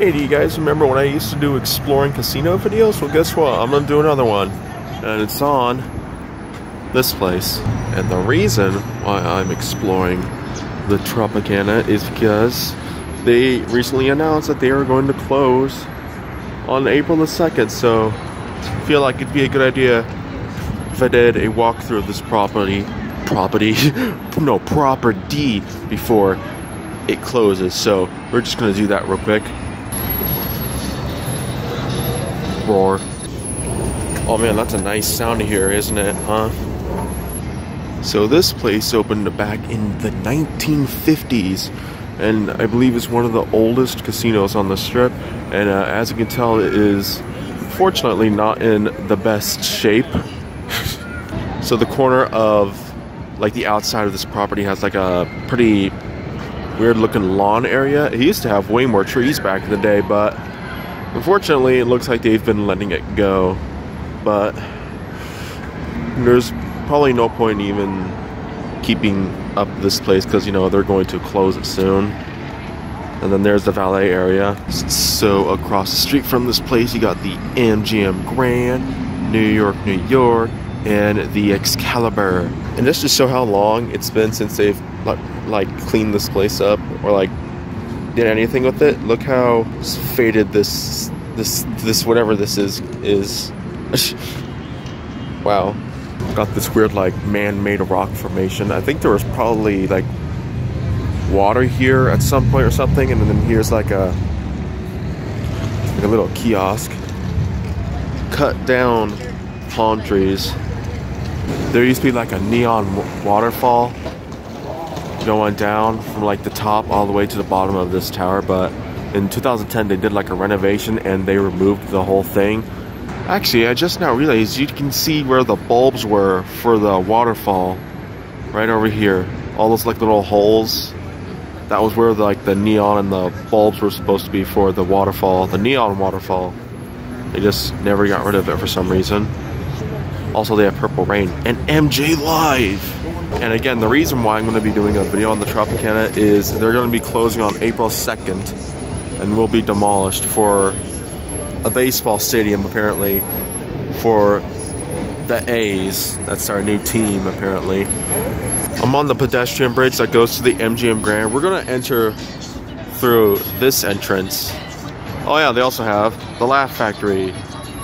Hey, do you guys remember when I used to do exploring casino videos? Well, guess what? I'm gonna do another one. And it's on this place. And the reason why I'm exploring the Tropicana is because they recently announced that they are going to close on April the 2nd. So I feel like it'd be a good idea if I did a walkthrough of this property. Property? no, property before it closes. So we're just gonna do that real quick. Oh man, that's a nice sound to hear, isn't it, huh? So this place opened back in the 1950s, and I believe it's one of the oldest casinos on the strip. And uh, as you can tell, it is fortunately not in the best shape. so the corner of like the outside of this property has like a pretty weird looking lawn area. It used to have way more trees back in the day, but unfortunately, it looks like they've been letting it go. But there's probably no point even keeping up this place because you know they're going to close it soon. And then there's the valet area. So across the street from this place, you got the MGM Grand, New York, New York, and the Excalibur. And just to show how long it's been since they've like, like cleaned this place up or like did anything with it. Look how faded this this this whatever this is is. wow. Got this weird like man-made rock formation. I think there was probably like water here at some point or something, and then here's like a like a little kiosk. Cut down palm trees. There used to be like a neon waterfall going down from like the top all the way to the bottom of this tower, but in 2010 they did like a renovation and they removed the whole thing. Actually, I just now realized you can see where the bulbs were for the waterfall. Right over here. All those like little holes. That was where like the neon and the bulbs were supposed to be for the waterfall, the neon waterfall. They just never got rid of it for some reason. Also, they have Purple Rain and MJ Live. And again, the reason why I'm going to be doing a video on the Tropicana is they're going to be closing on April 2nd and will be demolished for a baseball stadium apparently for the A's. That's our new team apparently. I'm on the pedestrian bridge that goes to the MGM Grand. We're gonna enter through this entrance. Oh yeah, they also have the Laugh Factory.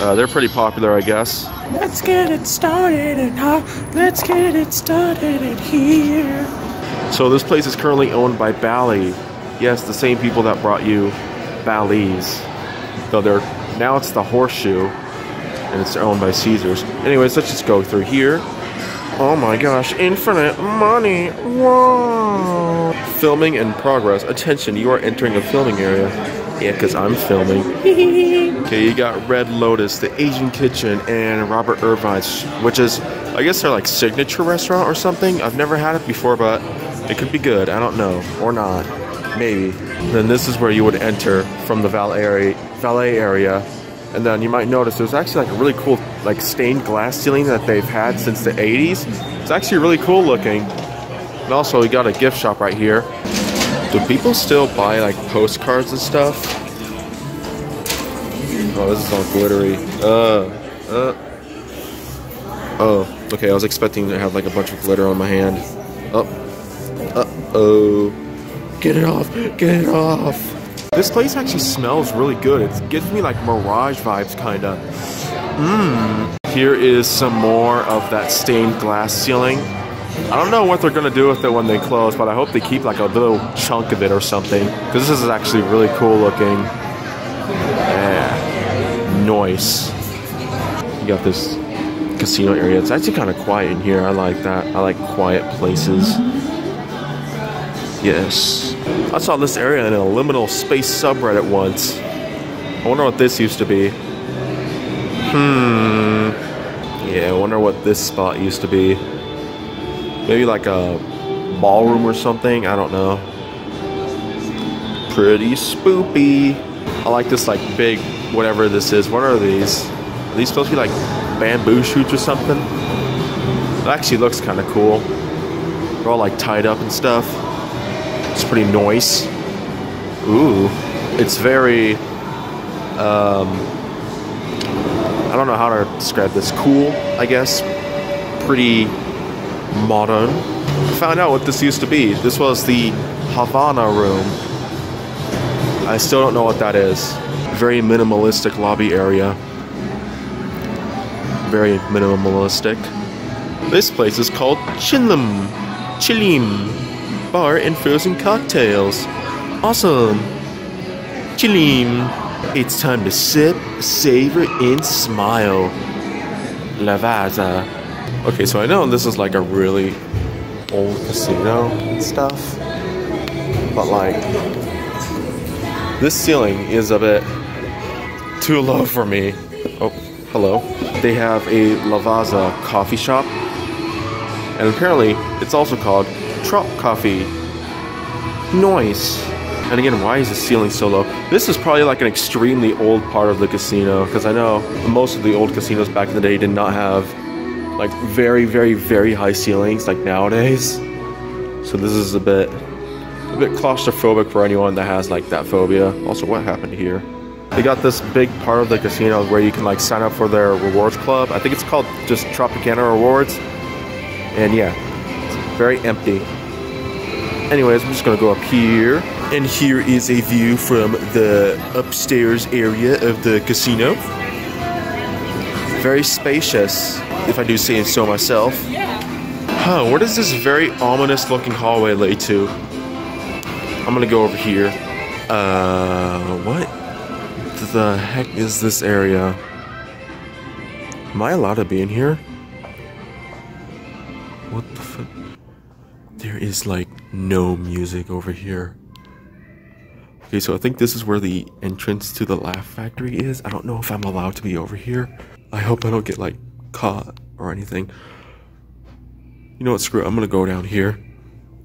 Uh, they're pretty popular, I guess. Let's get it started and how let's get it started in here. So this place is currently owned by Bally. Yes, the same people that brought you Bally's. Though they're now it's the Horseshoe, and it's owned by Caesars. Anyways, let's just go through here. Oh my gosh, infinite money! Whoa! Filming in progress. Attention, you are entering a filming area. Yeah, because I'm filming. okay, you got Red Lotus, the Asian Kitchen, and Robert Irvine's, which is, I guess, their like signature restaurant or something. I've never had it before, but it could be good. I don't know, or not, maybe. Then this is where you would enter from the valet area, and then you might notice there's actually like a really cool like stained glass ceiling that they've had since the 80s. It's actually really cool looking. And also, we got a gift shop right here. Do people still buy like postcards and stuff? Oh, this is all glittery. Uh, uh. Oh, okay. I was expecting to have like a bunch of glitter on my hand. Oh, uh oh. Get it off! Get it off! This place actually smells really good. It gives me like Mirage vibes, kinda. Mmm. Here is some more of that stained glass ceiling. I don't know what they're gonna do with it when they close, but I hope they keep like a little chunk of it or something. Because this is actually really cool looking. Nice. You got this casino area. It's actually kind of quiet in here. I like that. I like quiet places. Yes. I saw this area in a liminal space subreddit once. I wonder what this used to be. Hmm. Yeah, I wonder what this spot used to be. Maybe like a ballroom or something. I don't know. Pretty spoopy. I like this like big whatever this is. What are these? Are these supposed to be like bamboo shoots or something? It actually looks kind of cool. They're all like tied up and stuff. It's pretty nice. Ooh. It's very, um, I don't know how to describe this. Cool, I guess. Pretty modern. I Found out what this used to be. This was the Havana room. I still don't know what that is. Very minimalistic lobby area. Very minimalistic. This place is called Chilim. Chilim. Bar and frozen cocktails. Awesome. Chilim. It's time to sip, savor, and smile. Lavazza. Okay, so I know this is like a really old casino and stuff. But like, this ceiling is a bit too low for me. Oh, hello. They have a Lavazza coffee shop. And apparently, it's also called Trop Coffee. Noise. And again, why is the ceiling so low? This is probably like an extremely old part of the casino because I know most of the old casinos back in the day did not have like very, very, very high ceilings like nowadays. So this is a bit, a bit claustrophobic for anyone that has like that phobia. Also, what happened here? They got this big part of the casino where you can like sign up for their rewards club. I think it's called just Tropicana Rewards. And yeah, it's very empty. Anyways, I'm just gonna go up here. And here is a view from the upstairs area of the casino. Very spacious, if I do say so myself. Huh, where does this very ominous looking hallway lead to? I'm gonna go over here. Uh, what the heck is this area? Am I allowed to be in here? What the fuck? There is like no music over here. Okay, so I think this is where the entrance to the Laugh Factory is. I don't know if I'm allowed to be over here. I hope I don't get like caught or anything. You know what? Screw it. I'm gonna go down here.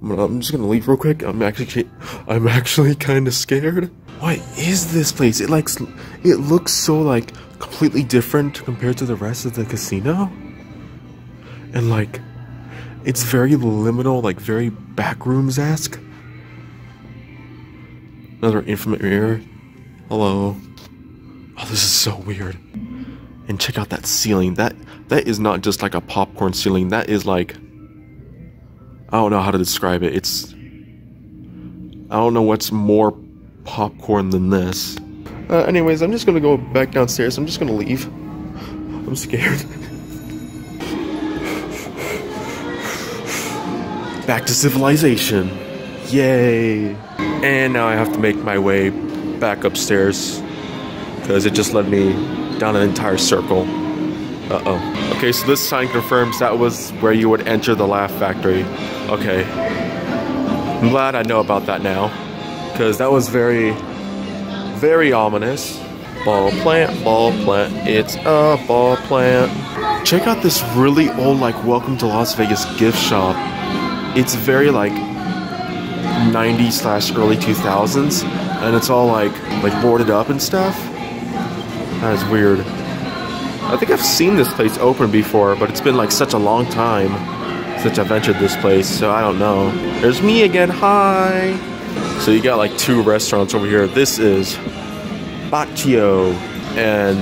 I'm, gonna, I'm just gonna leave real quick. I'm actually, I'm actually kind of scared. What is this place? It like, it looks so like completely different compared to the rest of the casino. And like, it's very liminal, like very backrooms esque. Another infinite mirror. Hello. Oh, this is so weird. And check out that ceiling. That that is not just like a popcorn ceiling. That is like I don't know how to describe it. It's I don't know what's more popcorn than this. Uh, anyways, I'm just gonna go back downstairs. I'm just gonna leave. I'm scared. back to civilization. Yay. And now I have to make my way back upstairs because it just led me down an entire circle. Uh oh. Okay, so this sign confirms that was where you would enter the Laugh Factory. Okay. I'm glad I know about that now because that was very, very ominous. Ball plant, ball plant, it's a ball plant. Check out this really old, like, Welcome to Las Vegas gift shop. It's very, like, 90s slash early 2000s, and it's all like like boarded up and stuff. That is weird. I think I've seen this place open before, but it's been like such a long time since I've entered this place, so I don't know. There's me again. Hi. So you got like two restaurants over here. This is Bacio, and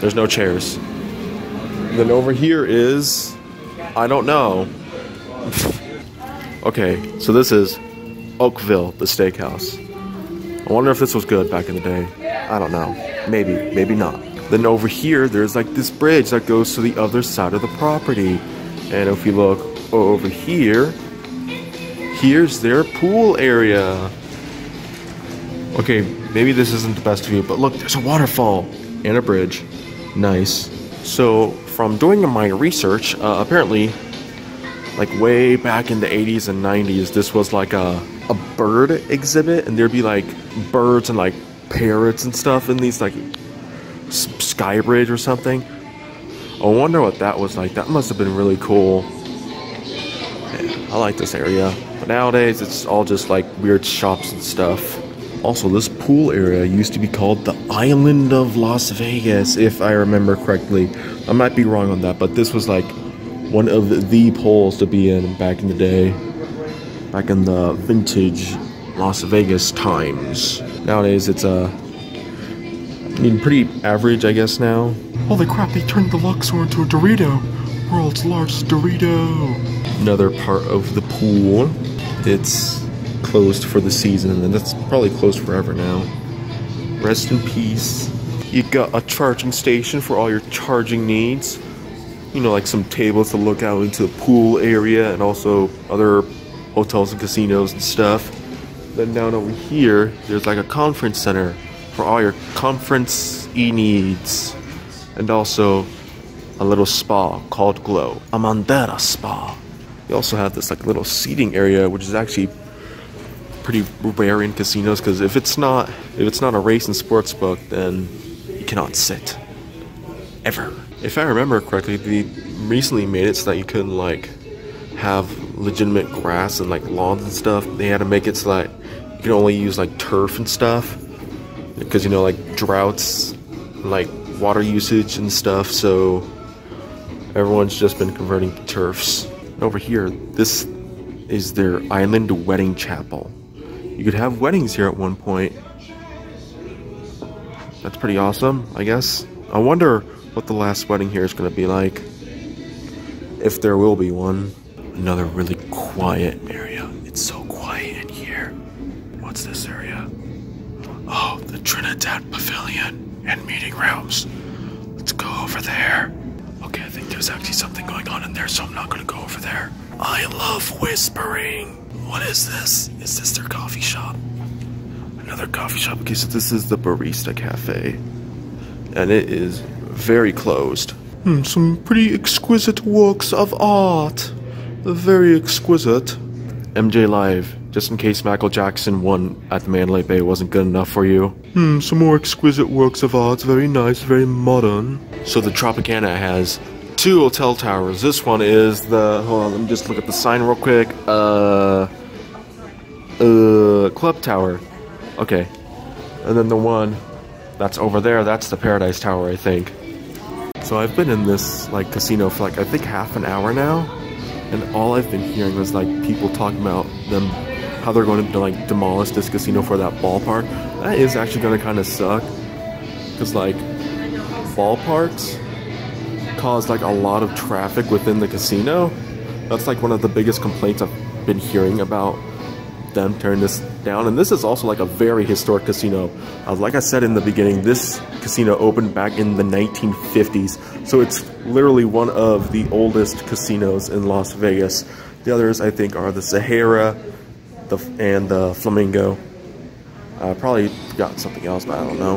there's no chairs. Then over here is I don't know. okay, so this is Oakville, the steakhouse. I wonder if this was good back in the day. I don't know. Maybe, maybe not. Then over here, there's like this bridge that goes to the other side of the property. And if you look over here, here's their pool area. Okay, maybe this isn't the best view, but look, there's a waterfall and a bridge. Nice. So, from doing my research, uh, apparently, like way back in the 80s and 90s, this was like a a bird exhibit and there'd be like birds and like parrots and stuff in these like sky bridge or something. I wonder what that was like. That must have been really cool. I like this area. But nowadays it's all just like weird shops and stuff. Also, this pool area used to be called the Island of Las Vegas, if I remember correctly. I might be wrong on that, but this was like one of the pools to be in back in the day back in the vintage Las Vegas times. Nowadays, it's uh, I mean, pretty average, I guess now. Holy crap, they turned the Luxor into a Dorito. World's largest Dorito. Another part of the pool. It's closed for the season, and that's probably closed forever now. Rest in peace. You got a charging station for all your charging needs. You know, like some tables to look out into the pool area and also other hotels and casinos and stuff. Then down over here, there's like a conference center for all your conference e needs. And also a little spa called Glow, a spa. You also have this like little seating area, which is actually pretty rare in casinos because if it's not if it's not a race and sports book, then you cannot sit ever. If I remember correctly, they recently made it so that you couldn't like have legitimate grass and like lawns and stuff. They had to make it so that you can only use like turf and stuff because you know like droughts, like water usage and stuff. So everyone's just been converting to turfs. Over here, this is their island wedding chapel. You could have weddings here at one point. That's pretty awesome, I guess. I wonder what the last wedding here is going to be like. If there will be one. Another really quiet area. It's so quiet in here. What's this area? Oh, the Trinidad Pavilion and meeting rooms. Let's go over there. Okay, I think there's actually something going on in there, so I'm not gonna go over there. I love whispering. What is this? Is this their coffee shop? Another coffee shop. Okay, so this is the Barista Cafe. And it is very closed. Hmm, some pretty exquisite works of art. Very exquisite. MJ Live, just in case Michael Jackson won at the Mandalay Bay wasn't good enough for you. Hmm, some more exquisite works of art. Very nice, very modern. So the Tropicana has two hotel towers. This one is the. Hold on, let me just look at the sign real quick. Uh. Uh. Club Tower. Okay. And then the one that's over there, that's the Paradise Tower, I think. So I've been in this like casino for like I think half an hour now, and all I've been hearing was like people talking about them how they're going to like demolish this casino for that ballpark. That is actually going to kind of suck, because like ballparks cause like a lot of traffic within the casino. That's like one of the biggest complaints I've been hearing about them tearing this down. And this is also like a very historic casino. Uh, like I said in the beginning, this casino opened back in the 1950s. So it's literally one of the oldest casinos in Las Vegas. The others, I think, are the Sahara the, and the Flamingo. Uh, probably forgot something else, but I don't know.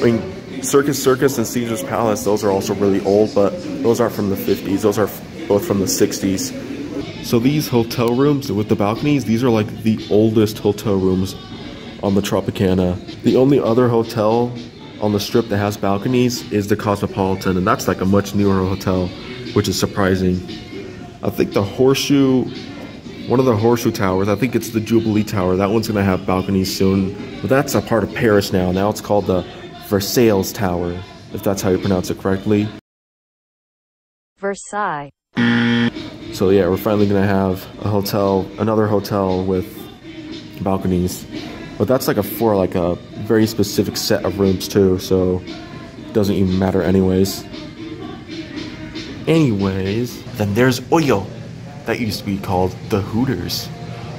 I mean, Circus Circus and Caesar's Palace, those are also really old, but those aren't from the 50s. Those are both from the 60s. So these hotel rooms with the balconies, these are like the oldest hotel rooms on the Tropicana. The only other hotel on the strip that has balconies is the Cosmopolitan, and that's like a much newer hotel, which is surprising. I think the Horseshoe, one of the Horseshoe Towers, I think it's the Jubilee Tower, that one's gonna have balconies soon. But that's a part of Paris now. Now it's called the Versailles Tower, if that's how you pronounce it correctly. Versailles. So yeah, we're finally gonna have a hotel, another hotel with balconies. But that's like a for like a very specific set of rooms too, so it doesn't even matter anyways. Anyways, then there's Oyo. That used to be called the Hooters.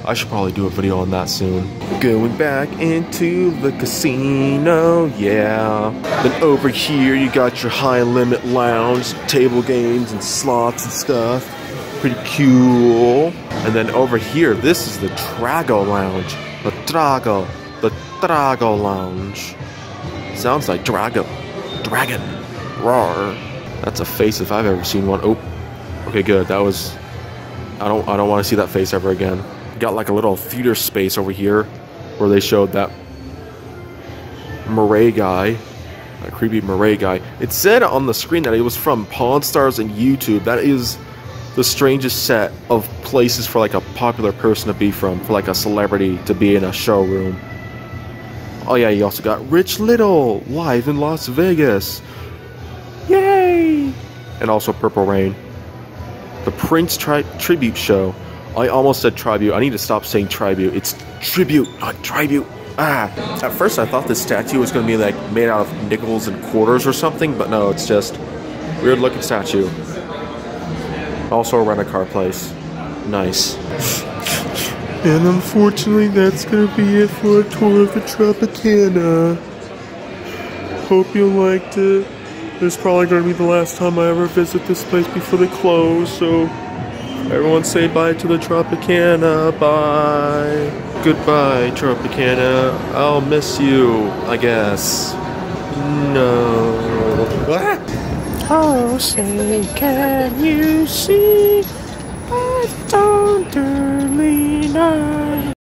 I should probably do a video on that soon. Going back into the casino, yeah. Then over here you got your high limit lounge, table games and slots and stuff. Pretty cool. And then over here, this is the Trago Lounge. The Trago. The Trago Lounge. Sounds like Drago. Dragon. Roar. That's a face if I've ever seen one. Oh. Okay, good. That was I don't I don't want to see that face ever again got like a little theater space over here where they showed that Murray guy, that creepy Murray guy. It said on the screen that it was from Pawn Stars and YouTube. That is the strangest set of places for like a popular person to be from, for like a celebrity to be in a showroom. Oh yeah, you also got Rich Little live in Las Vegas. Yay! And also Purple Rain. The Prince tri Tribute Show. I almost said tribute. I need to stop saying tribute. It's tribute, not tribute. Ah, at first I thought this statue was gonna be like made out of nickels and quarters or something, but no, it's just weird looking statue. Also a rent a car place. Nice. And unfortunately, that's gonna be it for a tour of the Tropicana. Hope you liked it. This is probably gonna be the last time I ever visit this place before they close, so everyone say bye to the Tropicana. Bye. Goodbye, Tropicana. I'll miss you, I guess. No. Ah! Oh, say, can you see? I don't early night.